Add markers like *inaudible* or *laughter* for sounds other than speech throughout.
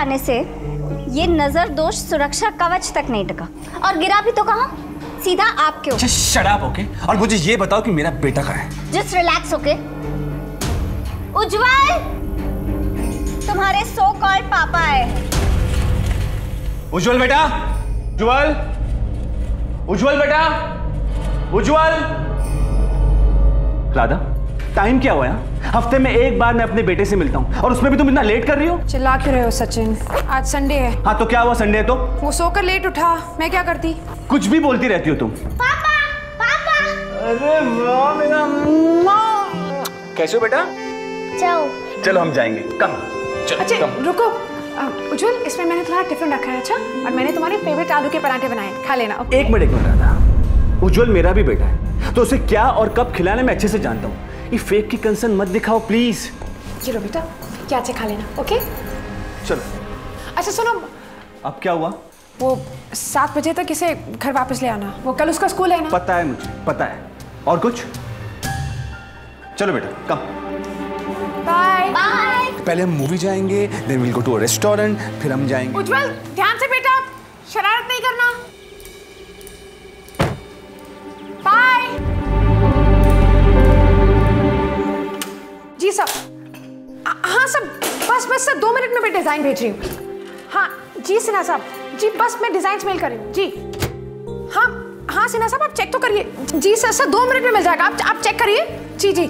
आने से ये नज़र दोष सुरक्षा कवच तक नहीं टका। और गिरा भी तो कहा? सीधा आपके ऊपर। शराब ओके और मुझे ये बताओ कि मेरा बेटा कहाँ है। Just relax okay Ujjwal! तुम्हारे सो कॉल्ड पापा आए हैं। उज्जवल बेटा? उज्जवल? उज्जवल बेटा? उज्जवल? राधा? टाइम क्या हुआ है हफ़्ते में एक बार मैं अपने बेटे से मिलता हूँ। और उसमें भी तुम इतना लेट कर रही हो? चिल्ला क्यों रहे हो सचिन? आज संडे है। हाँ तो क्या हुआ संडे है तो? वो सोकर लेट उठा। मैं क्या करती? कुछ भी बोलती रहती हो तुम। पापा पापा। अरे वाह मेरा कैसे हो बेटा? जाओ। चलो हम जाएँगे। कम चलो अच्छा कम रुको। उज्जवल इसमें मैंने तुम्हारा टिफ़िन रखा है अच्छा? और मैंने तुम्हारे फेवरेट आलू के पराठे बनाए। खा लेना एक मिनट एक मिनट उज्जवल मेरा भी बेटा है तो उसे क्या और कब खिलाने में अच्छे से जानता हूँ। ये फेक की कंसर्न मत दिखाओ प्लीज़ ये लो बेटा क्या अच्छे खा लेना ओके चलो। अच्छा सुनो। अब क्या हुआ? वो सात बजे तक इसे घर वापस ले आना वो कल उसका स्कूल है ना? पता है मुझे पता है। और कुछ? चलो बेटा कम बाय बाय पहले हम मूवी जाएँगे then will go to a restaurant फिर हम जाएँगे। उज्जवल ध्यान से बेटा शरारत सर दो मिनट में मैं डिज़ाइन भेज रही हूँ। हाँ जी सिन्हा साहब। जी बस मैं डिज़ाइन मेल कर रही हूँ। जी। हाँ हाँ सिन्हा साहब आप चेक तो करिए। जी सर सर दो मिनट में मिल जाएगा। आप आप चेक करिए। जी जी।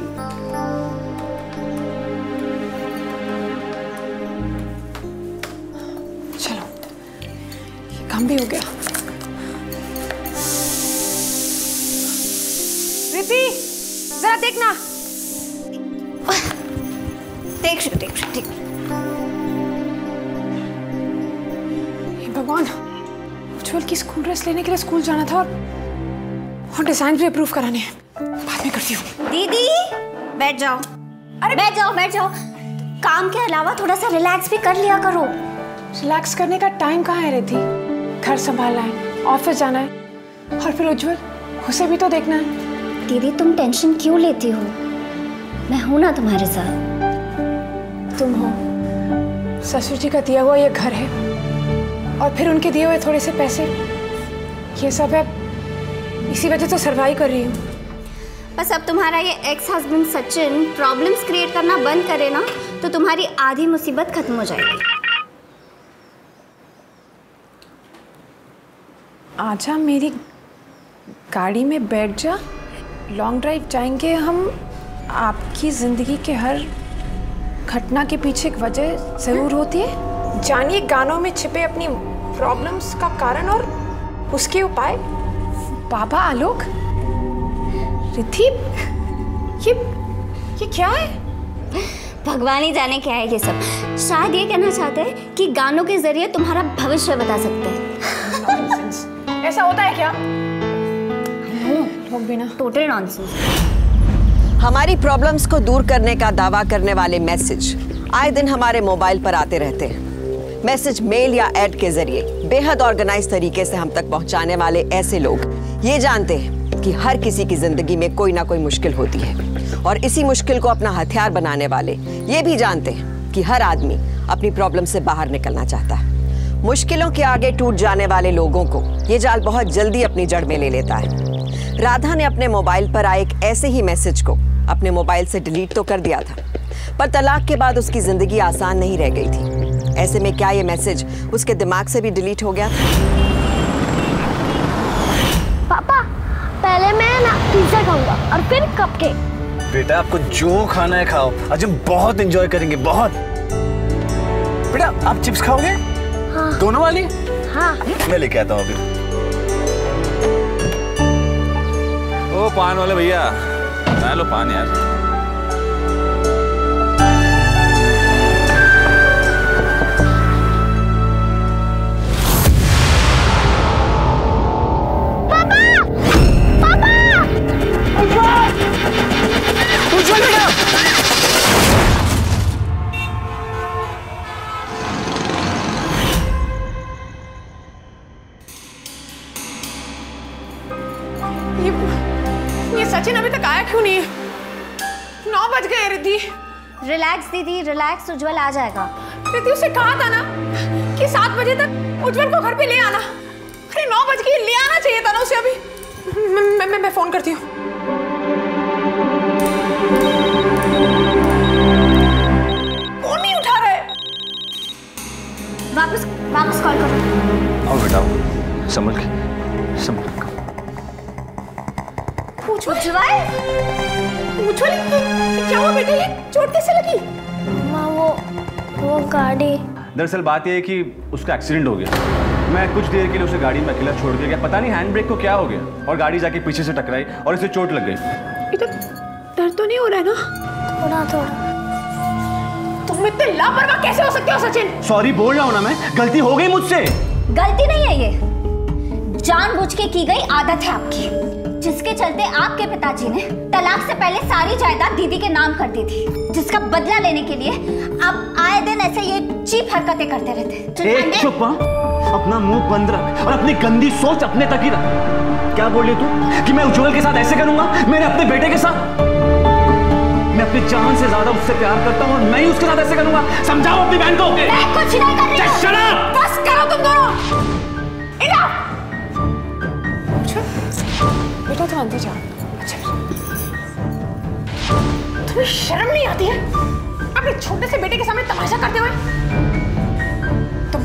चलो ये काम भी हो गया। रिति जरा देखना। देख हूँ, देख हूँ, देख भगवान उज्जवल की स्कूल ड्रेस लेने के लिए स्कूल जाना था और और डिज़ाइन भी अप्रूव कराने हैं। बाद में करती हूँ। दीदी बैठ जाओ। अरे बैठ जाओ बैठ जाओ। काम के अलावा थोड़ा सा रिलैक्स भी कर लिया करो। रिलैक्स करने का टाइम कहाँ है रिति घर संभालना है ऑफ़िस जाना है और फिर उज्जवल उसे भी तो देखना है। दीदी तुम टेंशन क्यों लेती हो? मैं हूँ ना तुम्हारे साथ। तुम हो। ससुर जी का दिया हुआ ये घर है। और फिर उनके दिए हुए थोड़े से पैसे। ये सब है इसी वजह तो सरवाइव कर रही हूँ। बस अब तुम्हारा ये ex husband Sachin problems create करना बंद करे ना तो तुम्हारी आधी मुसीबत खत्म हो जाएगी। आजा मेरी गाड़ी में बैठ जा। लॉन्ग ड्राइव जाएँगे हम। आपकी ज़िंदगी के हर घटना के पीछे एक वजह ज़रूर होती है। जानिए गानों में छिपे अपनी प्रॉब्लम्स का कारण और उसके उपाय? बाबा आलोक? रिथि ये ये क्या है? भगवान ही जाने क्या है ये सब। शायद ये कहना चाहते हैं कि गानों के ज़रिए तुम्हारा भविष्य बता सकते हैं। ऐसा होता है क्या? टोटल नॉनसेंस हमारी प्रॉब्लम्स को दूर करने का दावा करने वाले मैसेज आए दिन हमारे मोबाइल पर आते रहते हैं। मैसेज मेल या एड के ज़रिए। बेहद ऑर्गेनाइज तरीके से हम तक पहुँचाने वाले ऐसे लोग, ये जानते हैं कि हर किसी की ज़िंदगी में कोई ना कोई मुश्किल होती है। और इसी मुश्किल को अपना हथियार बनाने वाले, ये भी जानते हैं कि हर आदमी अपनी प्रॉब्लम से बाहर निकलना चाहता है। मुश्किलों के आगे टूट जाने वाले लोगों को ये जाल बहुत जल्दी अपनी जड़ में ले लेता है। राधा ने अपने मोबाइल पर आए एक ऐसे ही मैसेज को अपने मोबाइल से डिलीट तो कर दिया था, पर तलाक के बाद उसकी ज़िंदगी आसान नहीं रह गई थी। ऐसे में क्या ये मैसेज उसके दिमाग से भी डिलीट हो गया था? पापा पहले मैं ना पिज्जा खाऊँगा और फिर कपकेक बेटा आपको जो खाना है खाओ। आज हम बहुत एंजॉय करेंगे बहुत। बेटा आप चिप्स खाओगे? हाँ। दोनों वाली? हाँ। मैं लेके आता हूँ अभी। ओ पान वाले भैया। लो पान यार। उज्जवल भैया ये ये सचिन अभी तक आया क्यों नहीं है? नौ बज गए रिद्धि। रिलैक्स दीदी रिलैक्स उज्जवल आ जाएगा। प्रीति उसे कहा था ना कि सात बजे तक उज्जवल को घर पे ले आना? अरे नौ बज के ले आना चाहिए था ना उसे अभी। मैं मैं, मैं, मैं फ़ोन करती हूँ। वापस वापस कॉल करो। आओ बेटा संभल के संभल के। उज्जवल उज्जवल ये- ये क्या हुआ बेटा? ये चोट कैसे लगी? माँ वो वो गाड़ी। दरअसल बात यह है कि उसका एक्सीडेंट हो गया। मैं कुछ देर के लिए उसे गाड़ी में अकेला छोड़ दिया गया। पता नहीं हैंड ब्रेक को क्या हो गया। और गाड़ी जाके पीछे से टकराई और इसे चोट लग गई। इधर दर्द तो नहीं हो रहा है ना? थोड़ा थोड़ा तुम इतने लापरवाह कैसे हो सकते हो सचिन? सॉरी बोल रहा हूँ ना मैं। गलती हो गई मुझसे। गलती नहीं है ये। जानबूझ के की गई आदत है आपकी जिसके चलते आपके पिताजी ने तलाक से पहले सारी जायदाद दीदी के नाम कर दी थी जिसका बदला लेने के लिए आप आए दिन ऐसे ये चीप हरकतें करते रहते। एक चुप? अपना मुँह बंद रख और अपनी गंदी सोच अपने तक ही रख। क्या बोल रही तू? कि मैं उज्जवल के साथ ऐसे करूँगा? मेरे अपने बेटे के साथ अपनी जान से ज़्यादा उससे प्यार करता हूँ और मैं ही उसके साथ ऐसे करूँगा। समझाओ अपनी बहन को? मैं कुछ नहीं कर रही। हूँ। बस करो तुम दोनों। इधर बेटा तुम अंदर जाओ अच्छा। तुम्हें शर्म नहीं आती है? अपने छोटे से बेटे के सामने तमाशा करते हुए? तुम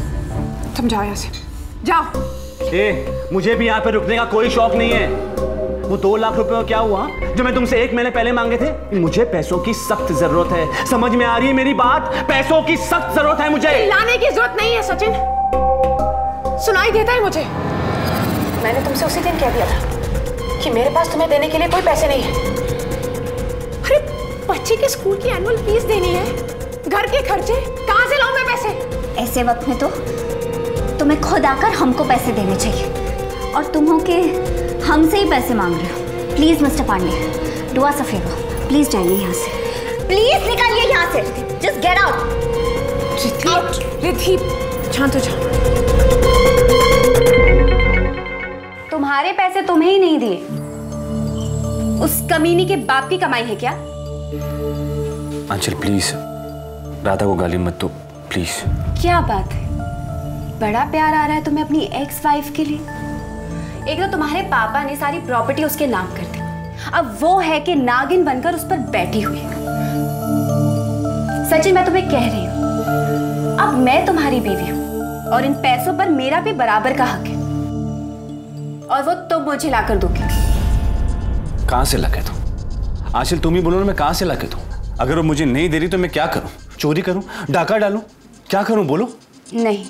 तुम जाओ यहाँ से। जाओ। ए, मुझे भी यहाँ पे रुकने का कोई शौक नहीं है। वो दो लाख रुपए क्या हुआ जो मैं तुमसे एक महीने पहले मांगे थे? मुझे पैसों की सख्त ज़रूरत है। समझ में आ रही है मेरी बात? पैसों की सख्त ज़रूरत है मुझे। लाने की ज़रूरत नहीं है सचिन। सुनाई देता है मुझे। मैंने तुमसे उसी दिन कह दिया था कि मेरे पास तुम्हें देने के लिए कोई पैसे नहीं है। अरे बच्चे के स्कूल की एनुअल फ़ीस देनी है। घर के खर्चे कहाँ से लाऊं मैं पैसे? ऐसे वक्त में तो तुम्हें खुद आकर हमको पैसे देने चाहिए। और तुम हो के हमसे ही पैसे मांग रहे हो। Please mister Pandey do us a favour please जाइए यहाँ से। प्लीज़ निकालिए यहाँ से। Just get out Riddhi Riddhi. शांत हो जाओ तुम्हारे पैसे तुम्हें ही नहीं दिए। उस कमीनी के बाप की कमाई है क्या? अंचल प्लीज़ राधा को गाली मत दो। प्लीज़ क्या बात है? बड़ा प्यार आ रहा है तुम्हें अपनी एक्स वाइफ के लिए। एक तो तुम्हारे पापा ने सारी प्रॉपर्टी उसके नाम कर दी। अब वो है कि नागिन बनकर उस पर बैठी हुई सचिन मैं तुम्हें कह रही हूँ अब मैं तुम्हारी बीवी हूँ और इन पैसों पर मेरा भी बराबर का हक है। और वो तुम मुझे लाकर दोगे। कहाँ से लगे तुम आंचल तुम ही बोलो ना मैं कहाँ से लगे दूँ? अगर वो मुझे नहीं दे रही तो मैं क्या करूँ? चोरी करूँ? डाका डालूं? क्या करूँ? बोलो। नहीं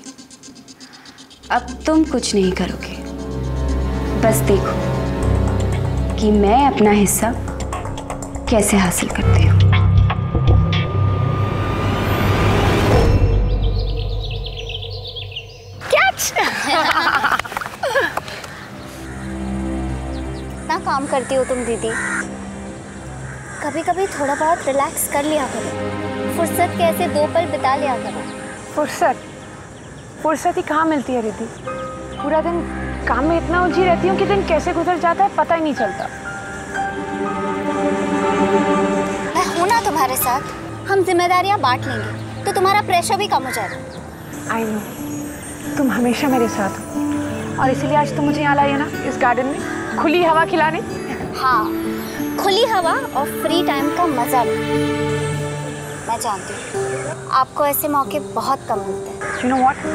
अब तुम कुछ नहीं करोगे। बस देखो कि मैं अपना हिस्सा कैसे हासिल करती हूँ। इतना *laughs* काम करती हो तुम दीदी। कभी कभी थोड़ा बहुत रिलैक्स कर लिया करो। फुर्सत कैसे दो पल बिता लिया करो। फुर्सत? फुर्सत ही कहाँ मिलती है दीदी? पूरा दिन काम में इतना उलझी रहती हूँ कि दिन कैसे गुजर जाता है पता ही नहीं चलता। मैं हूँ ना तुम्हारे साथ। हम जिम्मेदारियाँ बांट लेंगे तो तुम्हारा प्रेशर भी कम हो जाएगा। आई नो तुम हमेशा मेरे साथ हो। और इसीलिए आज तुम मुझे यहाँ लाई है ना इस गार्डन में खुली हवा खिलाने। हाँ खुली हवा और फ्री टाइम का मज़ा लो। मैं जानती हूँ आपको ऐसे मौके बहुत कम मिलते हैं। यू नो व्हाट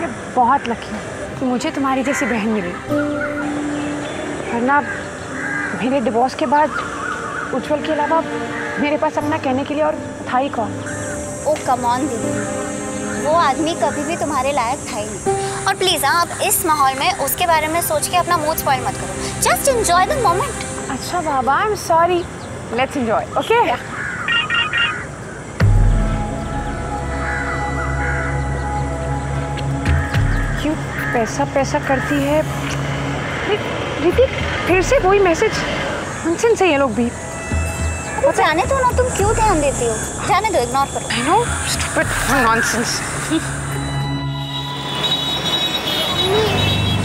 मैं बहुत लकी हूँ। मुझे तुम्हारी जैसी बहन मिली। वरना मेरे डिवोर्स के बाद उज्जवल के अलावा मेरे पास अपना कहने के लिए और था ही कौन? ओ कमॉन दीदी। वो आदमी कभी भी तुम्हारे लायक था ही नहीं। और प्लीज़ हाँ आप इस माहौल में उसके बारे में सोच के अपना मूड स्पॉइल मत करो। जस्ट एंजॉय द मोमेंट अच्छा बाबा I am sorry let's enjoy okay पैसा पैसा करती है। रि- फिर से वही मैसेज नॉनसेंस है ये लोग भी। वो जाने दो ना तुम क्यों ध्यान देती हो? जाने दो इग्नोर करो। I know stupid nonsense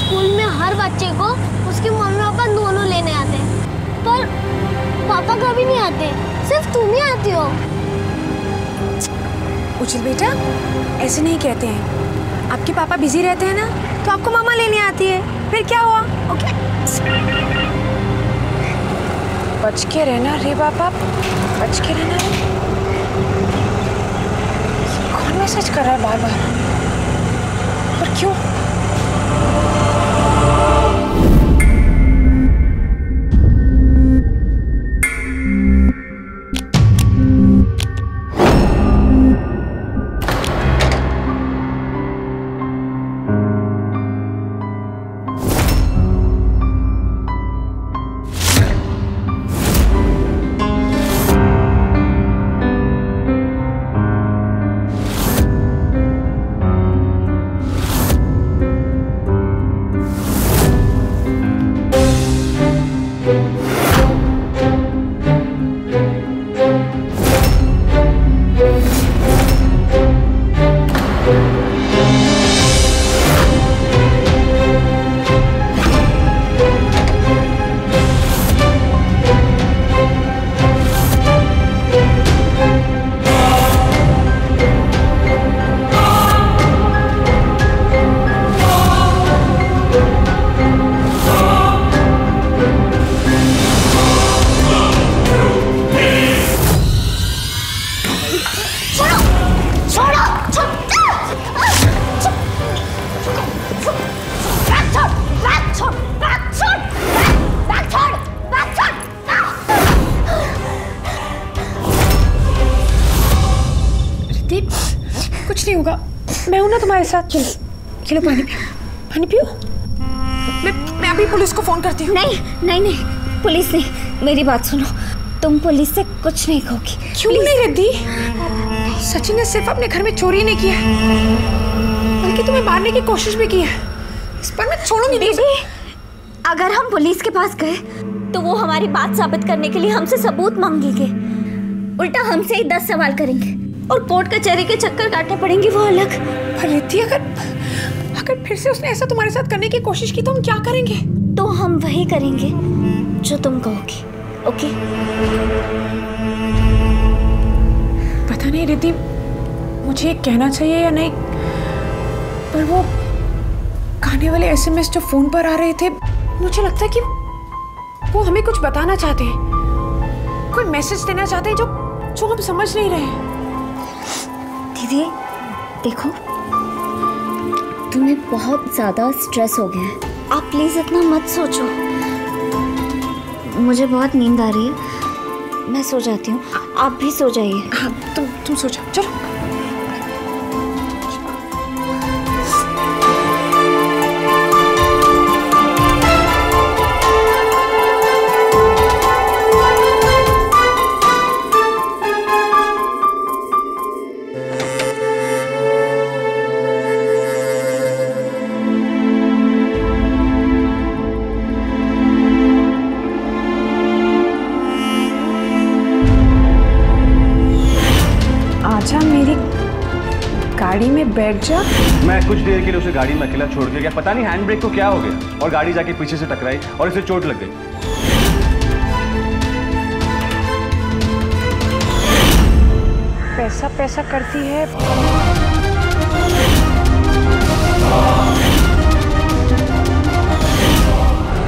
school में हर बच्चे को उसके मम्मी पापा दोनों लेने आते हैं। पर पापा कभी नहीं आते सिर्फ़ तुम ही आती हो। उचित बेटा ऐसे नहीं कहते हैं। आपके पापा बिज़ी रहते हैं ना तो आपको मामा लेने आती है। फिर क्या हुआ? ओके बच के रहना रे बापा बच के रहना रे। कौन मैसेज कर रहा है बार बार पर क्यों? साथ चलो। चलो पानी पियो। पानी पियो? मैं मैं अभी पुलिस को फ़ोन करती हूँ। नहीं नहीं नहीं। पुलिस नहीं मेरी बात सुनो। तुम पुलिस से कुछ नहीं कहोगी। क्यों नहीं रिद्धि? सचिन ने सिर्फ़ अपने घर में चोरी नहीं किया बल्कि तुम्हें मारने की कोशिश भी की है। इस पर मैं छोड़ूँगी नहीं। दीदी अगर हम पुलिस के पास गए तो वो हमारी बात साबित करने के लिए हमसे सबूत मांगेंगे। उल्टा हमसे ही दस सवाल करेंगे। और कोर्ट कचहरी के चक्कर काटने पड़ेंगे वो अलग। पर रिद्धि अगर अगर फिर से उसने ऐसा तुम्हारे साथ करने की कोशिश की तो हम क्या करेंगे? तो हम वही करेंगे जो तुम कहोगी ओके? पता नहीं रिद्धि मुझे ये कहना चाहिए या नहीं? पर वो गाने वाले एसएमएस जो फ़ोन पर आ रहे थे मुझे लगता है कि वो हमें कुछ बताना चाहते हैं। कोई मैसेज देना चाहते हैं जो जो हम समझ नहीं रहे हैं। दीदी देखो तुम्हें बहुत ज़्यादा स्ट्रेस हो गया है। आप प्लीज़ इतना मत सोचो। मुझे बहुत नींद आ रही है। मैं सो जाती हूँ। आप भी सो जाइए। हाँ तुम तुम सो जाओ। चलो। बैठ जा। मैं कुछ देर के लिए उसे गाड़ी में अकेला छोड़ के गया। पता नहीं हैंड ब्रेक को क्या हो गया। और गाड़ी जाके पीछे से टकराई और इसे चोट लग गई। पैसा पैसा करती है।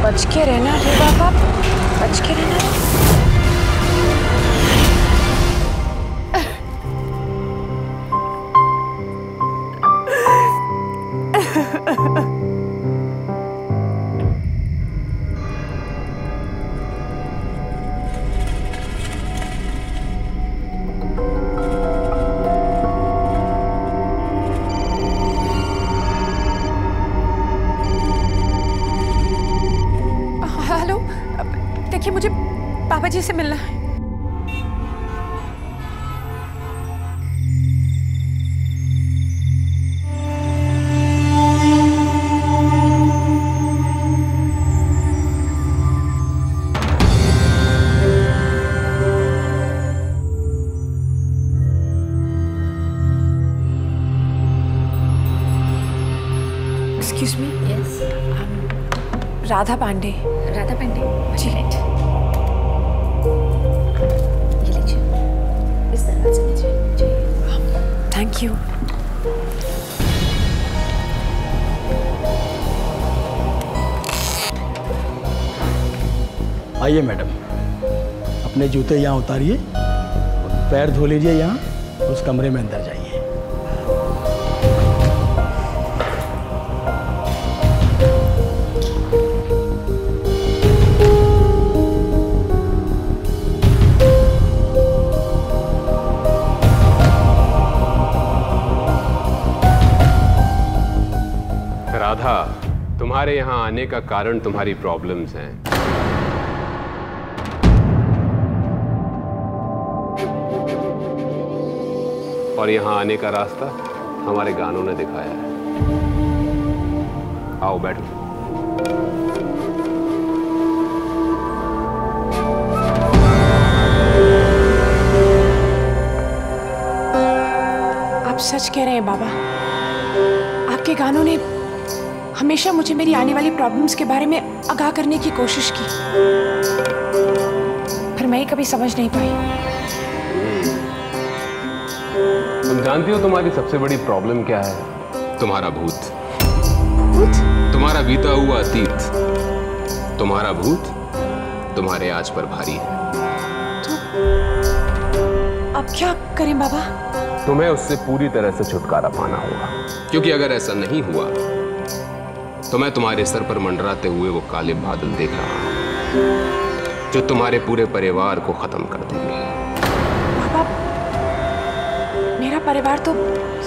बच के रहना रे बाबा। बच के रहना। Radha Pandey. Radha Pandey ji right thank you आइए मैडम, अपने जूते यहाँ उतारिए, पैर धो लीजिए यहाँ, उस कमरे में अंदर जाइए। तुम्हारे यहाँ आने का कारण तुम्हारी प्रॉब्लम्स हैं। और यहाँ आने का रास्ता हमारे गानों ने दिखाया है। आओ बैठो। आप सच कह रहे हैं बाबा। आपके गानों ने हमेशा मुझे मेरी आने वाली प्रॉब्लम्स के बारे में आगाह करने की कोशिश की। पर मैं कभी समझ नहीं पाई। तुम जानती हो तुम्हारी सबसे बड़ी प्रॉब्लम क्या है? तुम्हारा भूत। भूत? तुम्हारा बीता हुआ अतीत तुम्हारा भूत तुम्हारे आज पर भारी है। तो अब क्या करें बाबा? तुम्हें उससे पूरी तरह से छुटकारा पाना होगा। क्योंकि अगर ऐसा नहीं हुआ तो मैं तुम्हारे सर पर मंडराते हुए वो काले बादल देख रहा हूँ जो तुम्हारे पूरे परिवार को खत्म कर देंगे। मेरा परिवार तो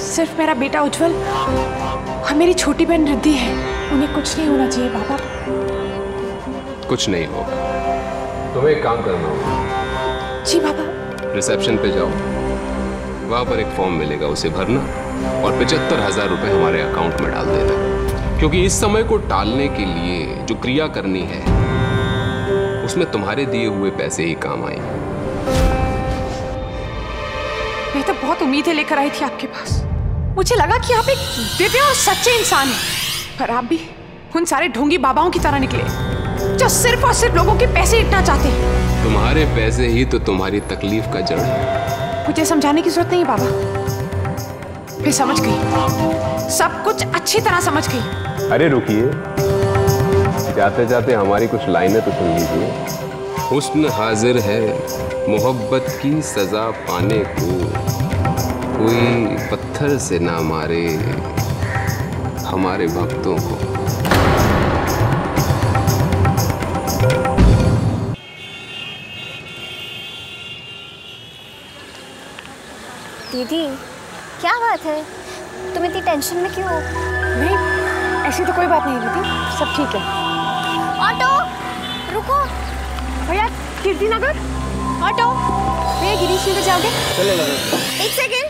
सिर्फ़ मेरा बेटा उज्जवल और मेरी छोटी बहन रिद्धि है। उन्हें कुछ नहीं होना चाहिए बाबा। कुछ नहीं होगा। तुम्हें एक काम करना। होगा जी बाबा। रिसेप्शन पे जाओ। वहाँ पर एक फॉर्म मिलेगा उसे भरना और पचहत्तर हज़ार रुपए हमारे अकाउंट में डाल देना। क्योंकि इस समय को टालने के लिए जो क्रिया करनी है उसमें तुम्हारे दिए हुए पैसे ही काम आएँगे मैं तो बहुत उम्मीदें लेकर आई थी आपके पास। मुझे लगा कि आप एक दिव्य और सच्चे इंसान हैं पर आप भी उन सारे ढोंगी बाबाओं की तरह निकले जो सिर्फ़ और सिर्फ़ लोगों के पैसे इतना चाहते हैं। तुम्हारे पैसे ही तो तुम्हारी तकलीफ़ का जड़ है। मुझे समझाने की ज़रूरत नहीं बाबा। मैं समझ गई। सब कुछ अच्छी तरह समझ गई। अरे रुकिए। जाते जाते हमारी कुछ लाइनें तो सुन लीजिए। हुस्न हाजिर है मोहब्बत की सजा पाने को। कोई पत्थर से ना मारे हमारे भक्तों को। दीदी क्या बात है? तुम इतनी टेंशन में क्यों हो? नहीं ऐसी तो कोई बात नहीं दीदी। सब ठीक है। ऑटो रुको। भैया कीर्ति नगर ऑटो। भैया गिरीश नगर जाओगे? एक सेकेंड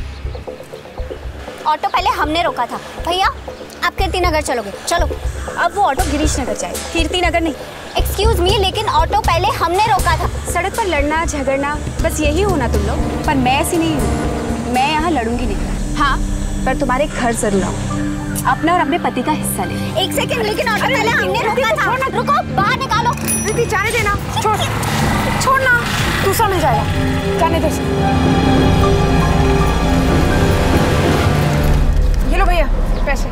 ऑटो पहले हमने रोका था। भैया आप कीर्ति नगर चलोगे। चलो अब वो ऑटो गिरीश नगर जाएगा। कीर्ति नगर नहीं। एक्सक्यूज मी लेकिन ऑटो पहले हमने रोका था। सड़क पर लड़ना झगड़ना बस यही होना तुम लोग। पर मैं ऐसी नहीं हूँ। मैं यहाँ लड़ूँगी नहीं। हाँ। पर तुम्हारे घर ज़रूर आऊँ अपना और अपने पति का हिस्सा ले। एक सेकेंड लेकिन ऑटो पहले हमने रोका था। छोड़ना। रुको बाहर निकालो। दीदी जाने देना। छोड़। छोड़ना। दूसरा मिल जाएगा। जाने दे। ये लो भैया पैसे।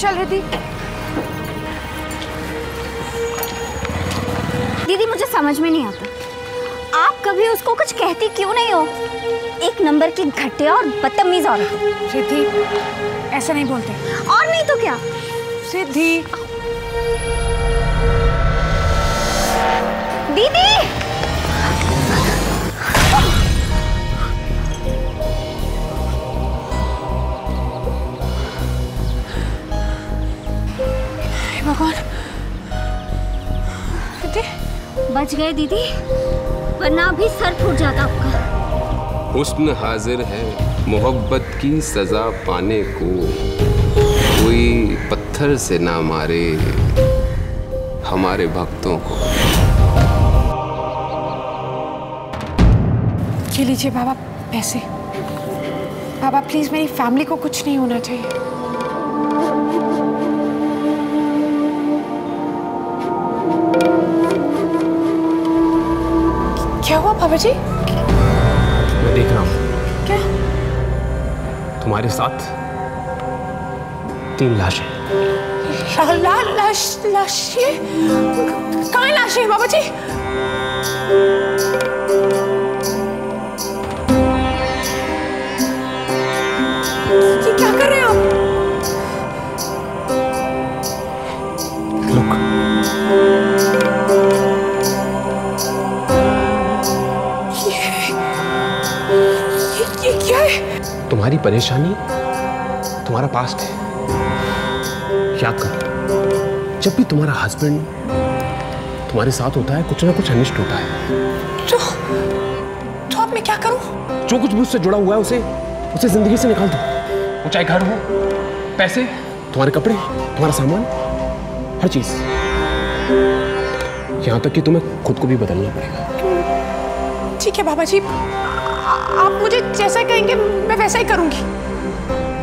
चल रिद्धि दीदी मुझे समझ में नहीं आता। आप कभी उसको कुछ कहती क्यों नहीं हो? एक नंबर की घटिया और बदतमीज औरत है। रिद्धि ऐसे नहीं बोलते। और नहीं तो क्या? सिद्धि। दीदी! भगवान। बच गए दीदी वरना अभी सर फूट जाता आपका। हुस्न हाजिर है मोहब्बत की सजा पाने को। कोई पत्थर से ना मारे हमारे भक्तों को। ये लीजिए बाबा, पैसे। बाबा प्लीज़ मेरी फैमिली को कुछ नहीं होना चाहिए। क्या हुआ बाबा जी? देख रहा हूँ। क्या? तुम्हारे साथ तीन लाशें। ला, ला, लाश लाशें कहाँ लाशें बाबा जी? तुम्हारी परेशानी तुम्हारा पास्ट है। याद करो जब भी तुम्हारा हस्बैंड तुम्हारे साथ होता है कुछ ना कुछ अनिष्ट होता है। तो तो अब मैं क्या करूँ? जो कुछ भी उससे जुड़ा हुआ है उसे उसे ज़िंदगी से निकाल दो। वो चाहे घर हो पैसे तुम्हारे कपड़े तुम्हारा सामान हर चीज़। यहाँ तक कि तुम्हें खुद को भी बदलना पड़ेगा। ठीक है बाबा जी आप मुझे जैसा कहेंगे मैं वैसा ही करूँगी।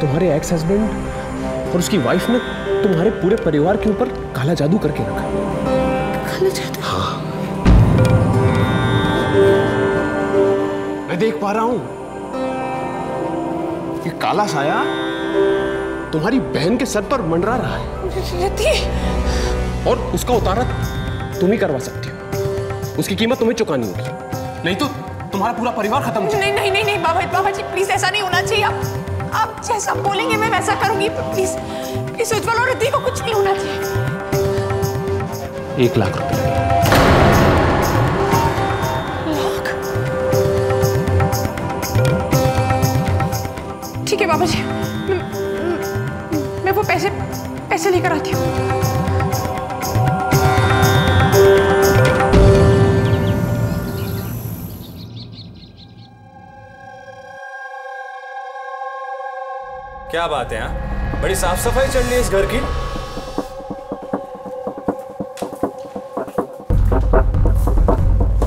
तुम्हारे एक्स हस्बैंड और उसकी वाइफ ने तुम्हारे पूरे परिवार के ऊपर काला जादू करके रखा। काला जादू? हाँ। मैं देख पा रहा हूँ ये काला साया तुम्हारी बहन के सर पर मंडरा रहा है। और उसका उतारा तुम ही करवा सकती हो। उसकी कीमत तुम्हें चुकानी होगी। नहीं तो तुम्हारा पूरा परिवार खत्म हो नहीं नहीं नहीं नहीं बाबा बाबा जी प्लीज़ ऐसा नहीं होना चाहिए। आप आप जैसा बोलेंगे मैं वैसा करूँगी। प्लीज़ इस उज्जवल और रिद्धि को कुछ नहीं होना चाहिए। एक लाख रुपए। ठीक है बाबा जी मैं, मैं वो पैसे पैसे लेकर आती हूँ। क्या बात है हाँ? बड़ी साफ़ सफ़ाई चल रही है इस घर की।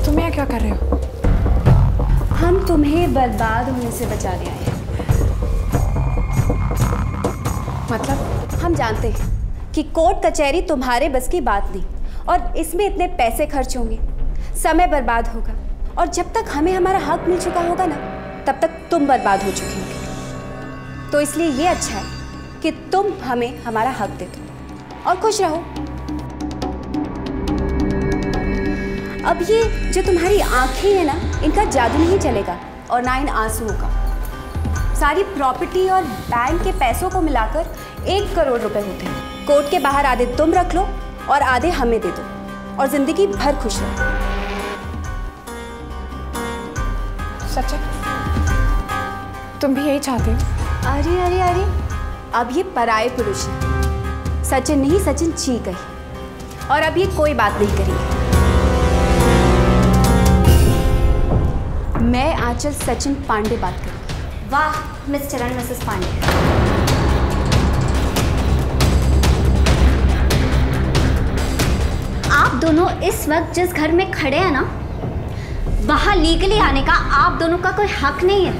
तुम यहाँ क्या कर रहे हो? हम तुम्हें बर्बाद होने से बचा ले आए हैं। मतलब? हम जानते हैं कि कोर्ट कचहरी तुम्हारे बस की बात नहीं और इसमें इतने पैसे खर्च होंगे। समय बर्बाद होगा और जब तक हमें हमारा हक मिल चुका होगा ना तब तक तुम बर्बाद हो चुके तो इसलिए ये अच्छा है कि तुम हमें हमारा हक दे दो और खुश रहो। अब ये जो तुम्हारी आँखें हैं ना, इनका जादू नहीं चलेगा और ना इन आंसुओं का। सारी प्रॉपर्टी और बैंक के पैसों को मिलाकर एक करोड़ रुपए होते हैं। कोर्ट के बाहर आधे तुम रख लो और आधे हमें दे दो और ज़िंदगी भर खुश रहो। सच तुम भी यही चाहते हो? अरे अरे अरे। अब ये पराए पुरुष है। सचिन नहीं, सचिन जी कही और अब ये कोई बात नहीं करेंगे मैं आंचल सचिन पांडे बात करूँगी वाह मिस्टर एंड मिसेस पांडे। आप दोनों इस वक्त जिस घर में खड़े हैं ना, वहाँ लीगली आने का आप दोनों का कोई हक नहीं है।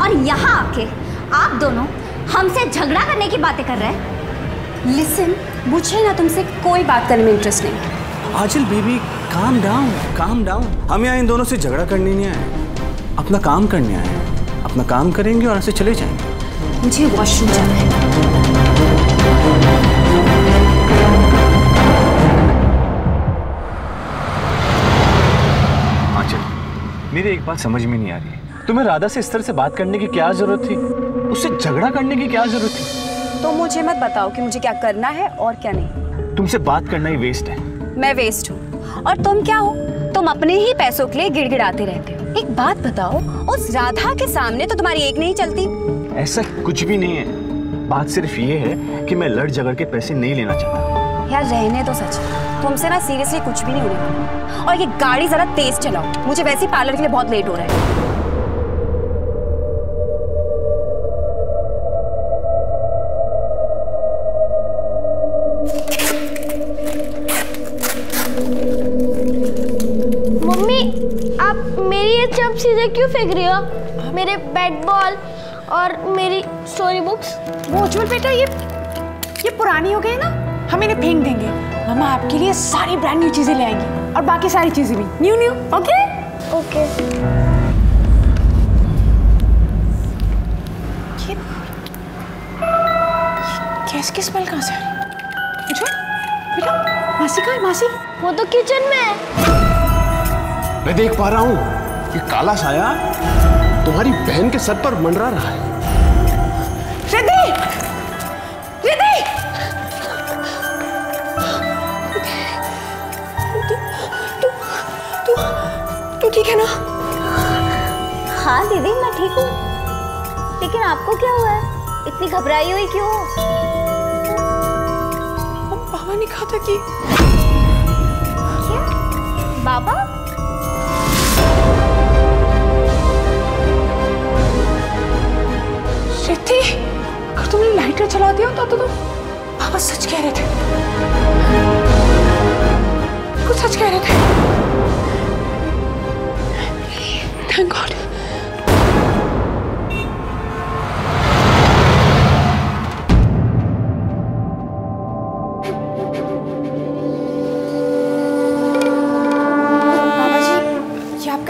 और यहाँ आके आप दोनों हमसे झगड़ा करने की बातें कर रहे हैं। लिसन मुझे ना तुमसे कोई बात करने में इंटरेस्ट नहीं। आजिल baby calm down calm down हम यहाँ इन दोनों से झगड़ा करने नहीं आए। अपना काम करने आए हैं। अपना काम करेंगे और ऐसे चले जाएँगे। मुझे वॉशरूम जाना है। मेरी एक बात समझ में नहीं आ रही है। तुम्हें राधा से इस तरह से बात करने की क्या ज़रूरत थी? उससे झगड़ा करने की क्या ज़रूरत थी? तो मुझे मत बताओ कि मुझे क्या करना है और क्या नहीं। तुमसे बात करना ही वेस्ट है। मैं वेस्ट हूँ। और तुम क्या हो? तुम अपने ही पैसों के लिए गिड़गिड़ाते रहते हो। एक बात बताओ उस राधा के सामने तो तुम्हारी एक नहीं चलती। ऐसा कुछ भी नहीं है। बात सिर्फ़ ये है कि मैं लड़ झगड़ के पैसे नहीं लेना चाहता। यार रहने तो सच। तुमसे ना सीरियसली कुछ भी नहीं होने और ये गाड़ी जरा तेज चलाओ। मुझे वैसे पार्लर के लिए बहुत लेट हो रहा है। चप क्यों फेंक रही हो मेरे बैट बॉल और मेरी स्टोरी बुक्स वो उज्जवल बेटा ये ये पुरानी हो गई ना हम इन्हें फेंक देंगे। मम्मा आपके लिए सारी ब्रांड न्यू चीज़ें ले आएँगी और बाकी सारी चीज़ें भी। न्यू न्यू ओके ओके इसकी स्मेल कहाँ से आ रही? मुझे? बेटा मासी कहाँ है मासी? वो तो किचन में है। मैं देख पा रहा हूँ। कि काला साया तुम्हारी बहन के सर पर मंडरा रहा है। रिद्धि! रिद्धि! तू तू तू ठीक है ना? हाँ दीदी मैं ठीक हूँ। लेकिन आपको क्या हुआ? है इतनी घबराई हुई क्यों? हो? बाबा ने कहा था कि चला दिया होता तो तुम? बाबा सच कह रहे थे। कुछ सच कह रहे थे। थैंक गॉड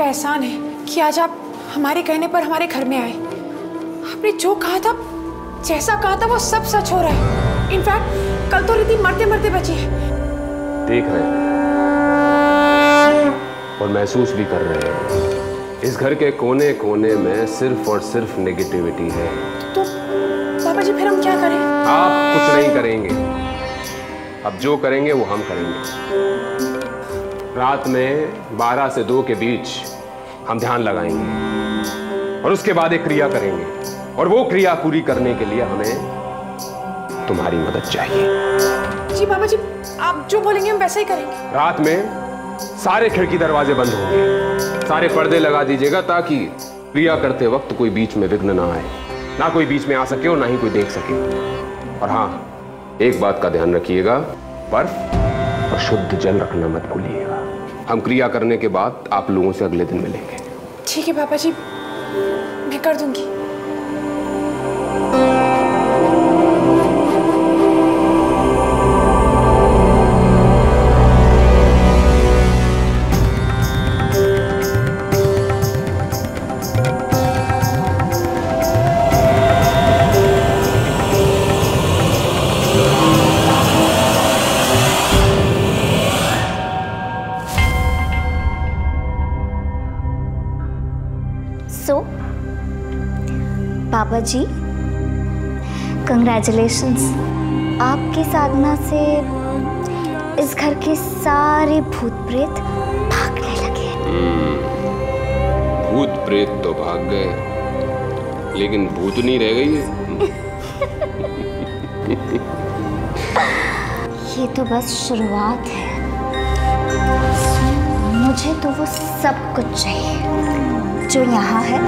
एहसान है कि आज आप हमारे कहने पर हमारे घर में आए। आपने जो कहा था जैसा कहा था वो सब सच हो रहा है। इनफैक्ट कल तो रिद्धि मरते मरते बची है। देख रहे हैं। और महसूस भी कर रहे हैं। इस घर के कोने कोने में सिर्फ़ और सिर्फ़ नेगेटिविटी है। तो बाबा जी फिर हम क्या करें? आप कुछ नहीं करेंगे। अब जो करेंगे वो हम करेंगे। रात में 12 से 2 के बीच हम ध्यान लगाएँगे। और उसके बाद एक क्रिया करेंगे। और वो क्रिया पूरी करने के लिए हमें तुम्हारी मदद चाहिए। जी बाबा जी आप जो बोलेंगे हम वैसा ही करेंगे। रात में सारे खिड़की दरवाजे बंद होंगे। सारे पर्दे लगा दीजिएगा ताकि क्रिया करते वक्त कोई बीच में विघ्न ना आए। ना कोई बीच में आ सके और ना ही कोई देख सके। और हाँ एक बात का ध्यान रखिएगा बर्फ़ और शुद्ध जल रखना मत भूलिएगा। हम क्रिया करने के बाद आप लोगों से अगले दिन मिलेंगे। ठीक है बाबा जी मैं कर दूँगी। कंग्रेचुलेशंस आपकी साधना से इस घर के सारे भूत प्रेत भागने लगे। भूत प्रेत तो भाग गए लेकिन भूतनी रह गई है। *laughs* ये तो बस शुरुआत है। मुझे तो वो सब कुछ चाहिए जो यहाँ है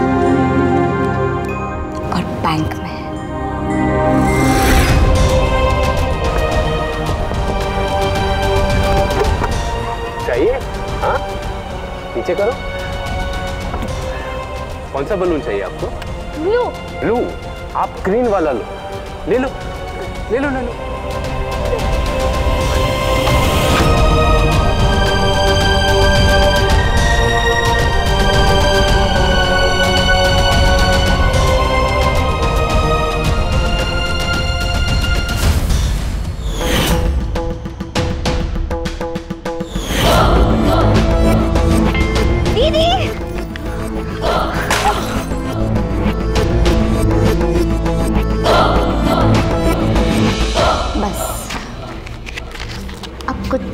और बैंक में। है नीचे करो। कौन सा बलून चाहिए आपको? ब्लू ब्लू आप ग्रीन वाला लो। ले लो। ले लो ले लो।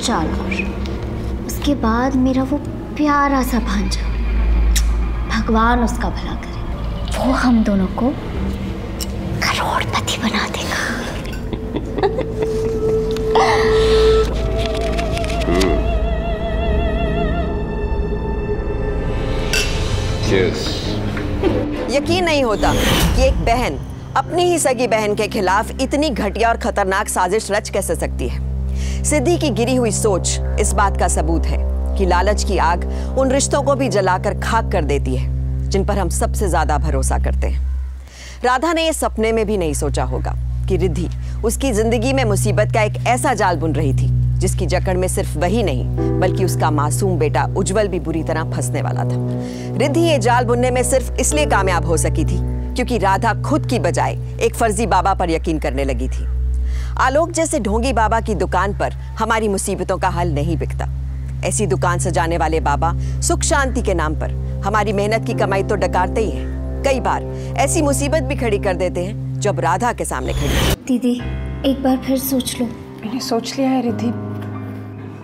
चाल और उसके बाद मेरा वो प्यारा सा भांजा। भगवान उसका भला करे। वो हम दोनों को करोड़पति बना देगा। यकीन नहीं होता कि एक बहन अपनी ही सगी बहन के खिलाफ इतनी घटिया और खतरनाक साजिश रच कैसे सकती है। सिद्धि की गिरी हुई सोच इस बात का सबूत है कि लालच की आग उन रिश्तों को भी जलाकर खाक कर देती है, जिन पर हम सबसे ज़्यादा भरोसा करते हैं। राधा ने यह सपने में भी नहीं सोचा होगा कि रिद्धि उसकी ज़िंदगी में मुसीबत का एक ऐसा जाल बुन रही थी, जिसकी जकड़ में सिर्फ़ वही नहीं, बल्कि उसका मासूम बेटा उज्जवल भी बुरी तरह फंसने वाला था। रिद्धि ये जाल बुनने में सिर्फ़ इसलिए कामयाब हो सकी थी, क्योंकि राधा खुद की बजाय एक फर्जी बाबा पर यकीन करने लगी थी। आलोक जैसे ढोंगी बाबा की दुकान पर हमारी मुसीबतों का हल नहीं बिकता। ऐसी दुकान सजाने वाले बाबा सुख शांति के नाम पर हमारी मेहनत की कमाई तो डकारते ही है। कई बार ऐसी मुसीबत भी खड़ी कर देते हैं जब राधा के सामने खड़ी दीदी एक बार फिर सोच लो। मैंने सोच लिया है रिद्धि।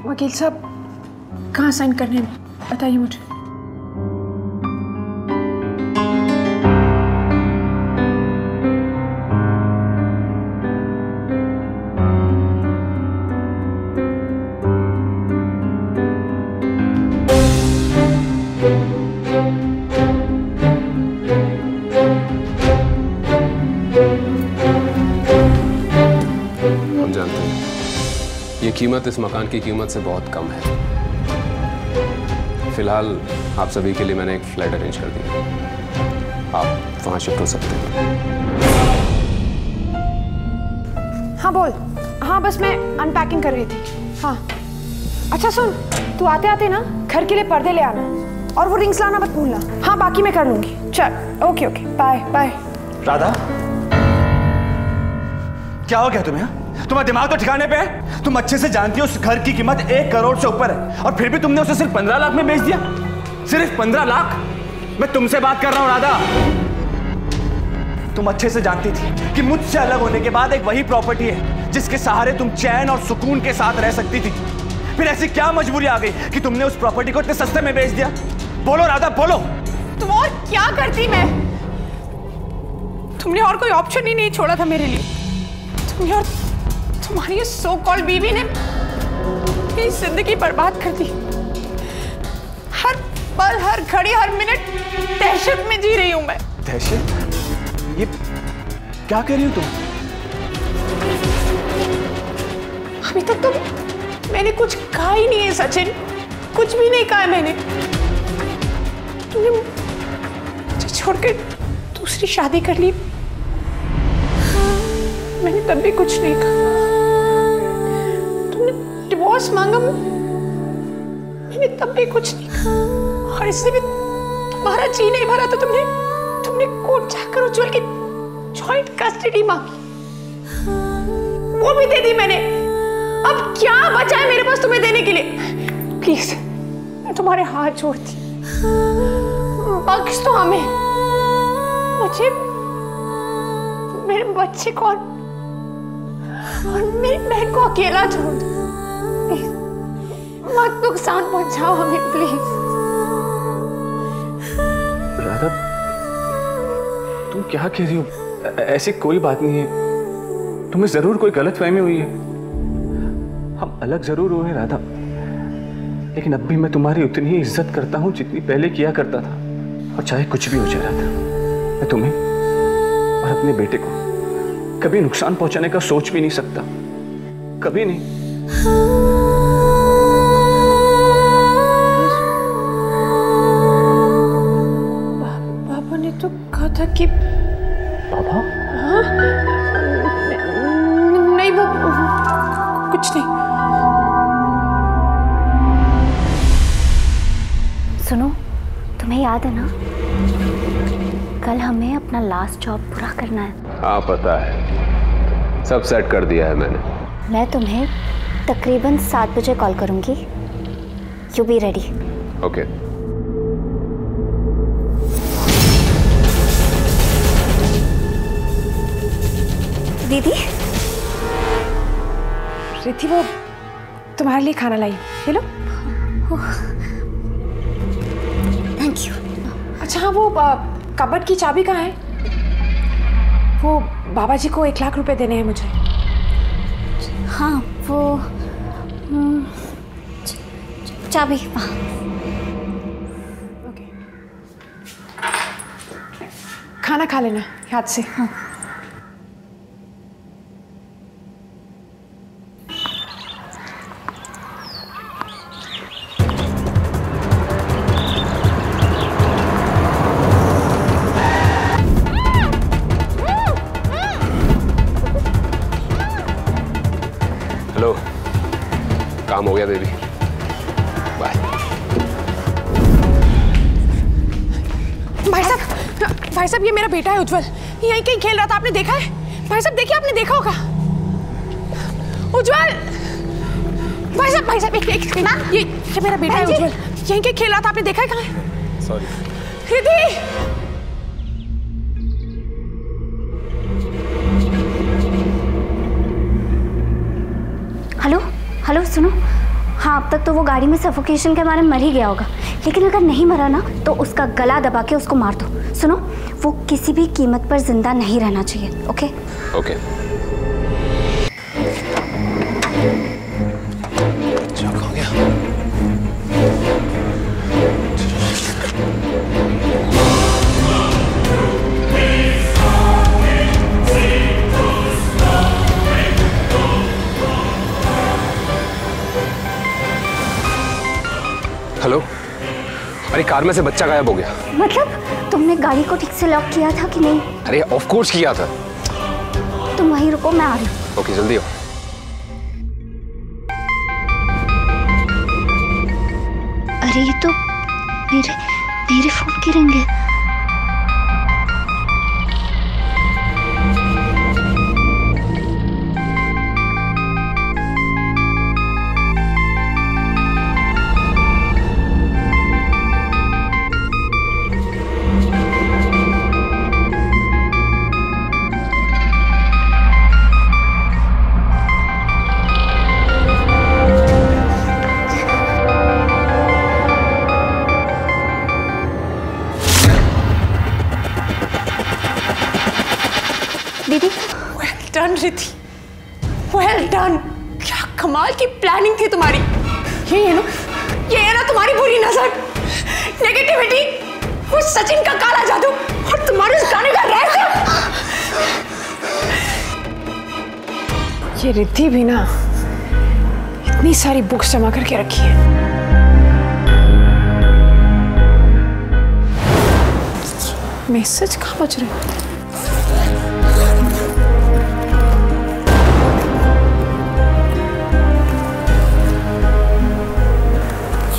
वकील साहब कहाँ साइन करने बताइए मुझे। कीमत इस मकान की कीमत से बहुत कम है। फ़िलहाल आप सभी के लिए मैंने एक फ्लैट अरेंज कर दिया आप वहाँ शिफ्ट हो सकते हैं। हाँ बोल। हाँ बस मैं अनपैकिंग कर रही थी। हाँ। अच्छा सुन। तू आते आते ना घर के लिए पर्दे ले आना और वो रिंग्स लाना मत भूलना। हाँ बाकी मैं कर लूँगी। चल। Okay okay bye bye Radha? क्या हो गया तुम्हें हाँ? तुम्हारा दिमाग तो ठिकाने पे है। तुम अच्छे से जानती हो उस घर की कीमत एक करोड़ से ऊपर है। और फिर भी तुमने उसे सिर्फ़ पंद्रह लाख में बेच दिया? सिर्फ़ पंद्रह लाख? मैं तुमसे बात कर रहा हूँ, राधा। तुम अच्छे से जानती थी कि मुझसे अलग होने के बाद एक वही प्रॉपर्टी है, जिसके सहारे तुम चैन और सुकून के साथ रह सकती थी। फिर ऐसी क्या मजबूरी आ गई कि तुमने उस प्रॉपर्टी को इतने सस्ते में बेच दिया? बोलो, राधा, बोलो। तुम और क्या करती मैं? तुमने और कोई ऑप्शन ही नहीं छोड़ा था मेरे लिए। तुमने और तुम्हारी ये सो कॉल बीवी ने मेरी ज़िंदगी बर्बाद कर दी। हर पल हर घड़ी हर मिनट दहशत में जी रही हूँ मैं। दहशत? ये क्या कर रही हो तुम? अभी तक तो मैंने कुछ कहा ही नहीं है सचिन। कुछ भी नहीं कहा मैंने। तुमने मुझे छोड़कर दूसरी शादी कर ली। मैंने तब भी कुछ नहीं कहा। डिवोर्स मांगा मैंने तब भी कुछ नहीं कहा। और इससे भी तुम्हारा जी नहीं भरा तो तुमने तुमने कोर्ट जाकर उज्जवल की जॉइंट कस्टडी मांगी। वो भी दे दी मैंने। अब क्या बचा है मेरे पास तुम्हें देने के लिए? प्लीज़, मैं तुम्हारे हाथ जोड़ती बख्श तो हमें। मुझे, मेरे बच्चे को और मेरी बहन को अकेला छोड़ दो। मत नुकसान पहुंचाओ हमें प्लीज़ राधा, तुम क्या कह रही हो? ऐसी कोई बात नहीं है। तुम्हें ज़रूर कोई गलत फहमी हुई है। हम अलग ज़रूर हुए हैं, राधा। लेकिन अब भी मैं तुम्हारी उतनी ही इज़्ज़त करता हूँ जितनी पहले किया करता था। और चाहे कुछ भी हो जाए, राधा, मैं तुम्हें और अपने बेटे को कभी नुकसान पहुँचाने का सोच भी नहीं सकता। कभी नहीं। बाबा हाँ? नहीं वो कुछ नहीं। सुनो तुम्हें याद है ना? कल हमें अपना लास्ट जॉब पूरा करना है। हाँ पता है। सब सेट कर दिया है मैंने। मैं तुम्हें तकरीबन सात बजे कॉल करूँगी। यू बी रेडी ओके दीदी। रिद्धि वो तुम्हारे लिए खाना लाई। ये लो थैंक यू अच्छा हाँ वो कबर्ड की चाबी कहाँ है? वो बाबा जी को एक लाख रुपए देने हैं मुझे। हाँ वो हम्म, चाबी ओके। खाना खा लेना याद से। हाँ। काम हो गया बेबी बाय भाई साहब भाई साहब ये मेरा बेटा है उज्जवल। यहीं कहीं खेल रहा था आपने देखा है? भाई साहब देखिए आपने देखा होगा। उज्जवल! भाई साहब भाई साहब एक एक सेकंड। ये ये मेरा बेटा है उज्जवल। यहीं के खेल रहा था आपने देखा है कहाँ है? सॉरी हेलो, सुनो। हाँ अब तक तो वो गाड़ी में सफोकेशन के मारे मर ही गया होगा। लेकिन अगर नहीं मरा ना तो उसका गला दबा के उसको मार दो। सुनो, वो किसी भी कीमत पर ज़िंदा नहीं रहना चाहिए, ओके? ओके। कार में से बच्चा गायब हो गया। मतलब तुमने गाड़ी को ठीक से लॉक किया था कि नहीं? अरे ऑफ़ कोर्स किया था। तुम वहीं रुको मैं आ रही हूँ। ओके जल्दी आओ। अरे ये तो मेरे मेरे फ़ोन की रिंग है। रिद्धि भी ना इतनी सारी बुक्स जमा करके रखी है। मैसेज कहाँ बज रहे हैं?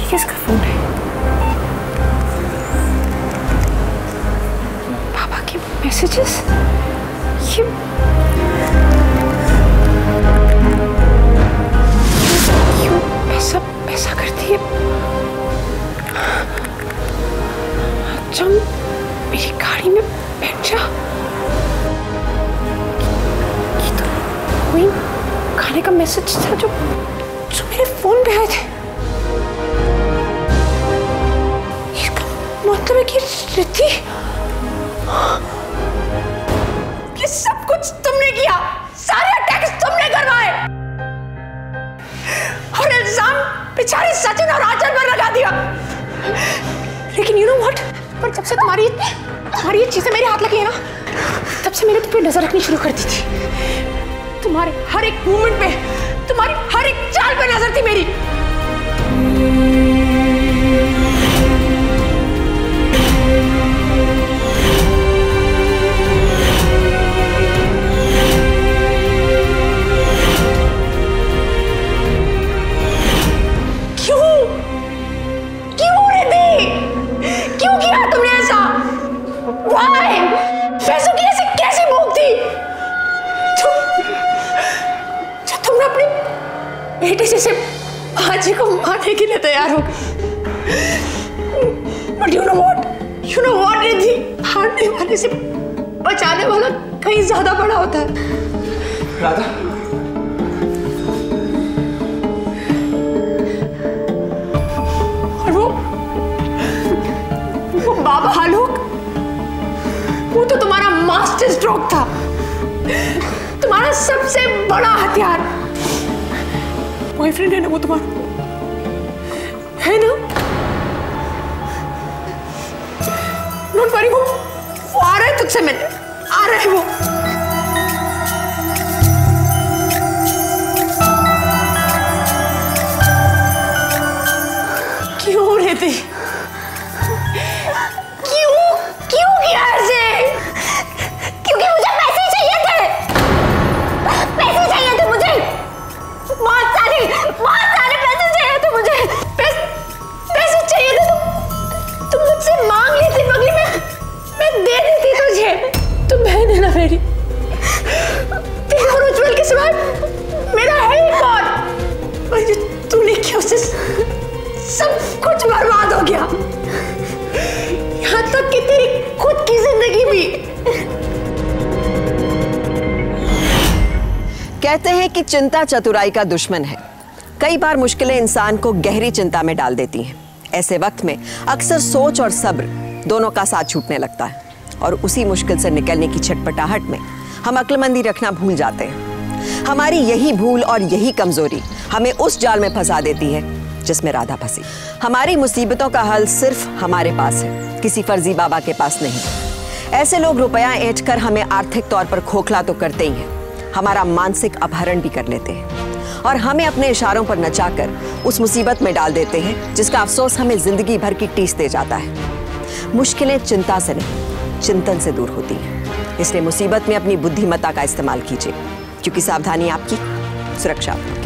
किसका फ़ोन है? पापा के मैसेजेस ये अच्छा मेरी गाड़ी में बैठ जा। तो कोई खाने का मैसेज था जो जो मेरे फ़ोन पे आए थे। इसका मतलब है कि रिद्धि, ये सब कुछ तुमने किया। बेचारे सचिन और आचल पर लगा दिया। लेकिन यू नो व्हाट पर जब से तुम्हारी तुम्हारी ये चीज़ें मेरे हाथ लगी है ना, तब से मैंने तुम पे नज़र रखनी शुरू कर दी थी। तुम्हारे हर एक मूवमेंट पे, तुम्हारी हर एक चाल पे नज़र थी मेरी। भाजी को मारने के लिए तैयार हो but you know what you know what Riddhi हारने वाले से बचाने वाला कहीं ज़्यादा बड़ा होता है। राधा। और वो वो बाबा आलोक वो तो तुम्हारा मास्टर स्ट्रोक था। तुम्हारा सबसे बड़ा हथियार। बॉयफ्रेंड है ना वो तुम्हारा? आ रहे हैं चिंता चतुराई का दुश्मन है। कई बार मुश्किलें इंसान को गहरी चिंता में डाल देती हैं। ऐसे वक्त में अक्सर सोच और सब्र दोनों का साथ छूटने लगता है और उसी मुश्किल से निकलने की छटपटाहट में हम अक्लमंदी रखना भूल जाते हैं। हमारी यही भूल और यही कमज़ोरी हमें उस जाल में फंसा देती है जिसमें राधा फंसी। हमारी मुसीबतों का हल सिर्फ़ हमारे पास है, किसी फर्जी बाबा के पास नहीं। ऐसे लोग रुपया ऐंठ हमें आर्थिक तौर पर खोखला तो करते ही हैं। हमारा मानसिक अपहरण भी कर लेते हैं और हमें अपने इशारों पर नचाकर उस मुसीबत में डाल देते हैं, जिसका अफसोस हमें ज़िंदगी भर की टीस दे जाता है। मुश्किलें चिंता से नहीं, चिंतन से दूर होती हैं। इसलिए मुसीबत में अपनी बुद्धिमत्ता का इस्तेमाल कीजिए, क्योंकि सावधानी आपकी सुरक्षा आपकी